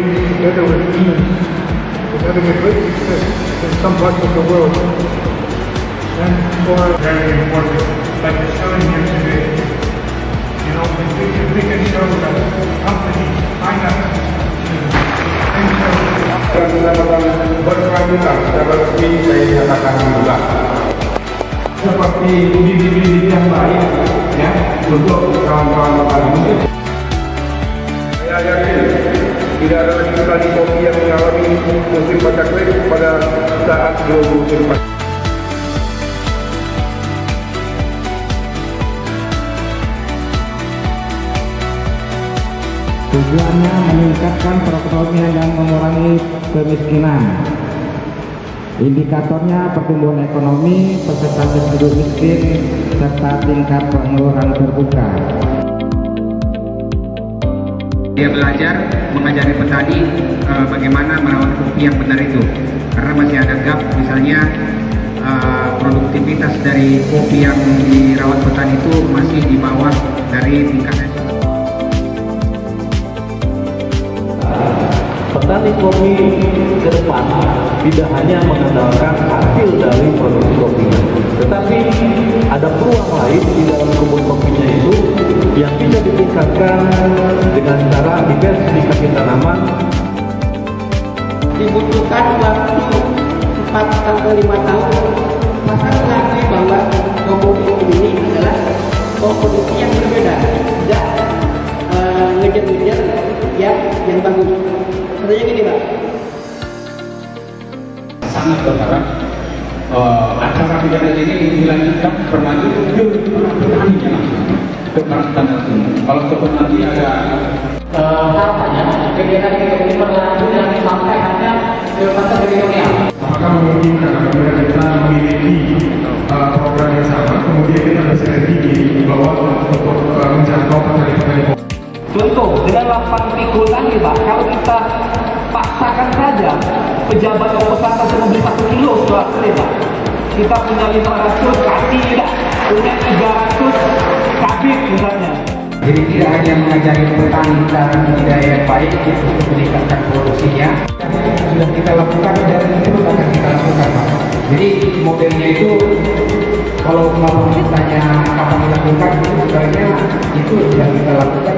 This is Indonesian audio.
together with teams is having a great success in some parts of the world. And for very important, like we're showing here today, you know, if we, if we can show that companies, finance institutions, pendapatan berkelanjutan secara resmi saya nyatakan juga seperti bibit-bibit yang baik ya untuk kawan-kawan lokal ini. Saya yakin tidak ada lagi petani kopi yang mengalami musim baca kredit pada saat belum musim baca. Tujuannya meningkatkan perekonomian dan mengurangi kemiskinan. Indikatornya pertumbuhan ekonomi, persentase penduduk miskin, serta tingkat pengeluaran terbuka. Dia belajar mengajari petani uh, bagaimana merawat kopi yang benar itu. Karena masih ada gap misalnya uh, produktivitas dari kopi yang dirawat petani itu masih di bawah dari tingkat petani kopi ke depan tidak hanya mengandalkan hasil dari produksi kopinya, tetapi ada peluang lain di dalam kebun kopinya itu yang bisa ditingkatkan dengan cara diversifikasi tanaman. Dibutuhkan waktu 4 sampai 5 tahun. Masa mengakui bahwa komoditi ini adalah komoditi yang berbeda, tidak uh, ngejar-ngejar yang yang bagus. Katanya gini Pak. Sangat berharap kegiatan ini dilanjutkan berlanjut ke petaninya langsung ke petani langsung. Kalau teman nanti ada Uh, harapannya kegiatan ini berlanjut dan sampai hanya ke masa milenial. apakah memungkinkan apabila kita memiliki uh, program yang sama, kemudian kita bersinergi bahwa untuk uh, menjangkau petani-petani. Contoh, dengan lapang pikul tadi Pak, kalau kita paksakan saja pejabat yang untuk membeli satu kilo setelah kali Pak. Kita punya 500 kasih tidak, punya 300 kabit misalnya. Jadi tidak hanya mengajari petani cara budidaya yang baik untuk meningkatkan produksinya, sudah kita lakukan dan terus akan kita lakukan Pak. Jadi modelnya itu kalau mau ditanya kapan dilakukan sebenarnya itu sudah kita lakukan.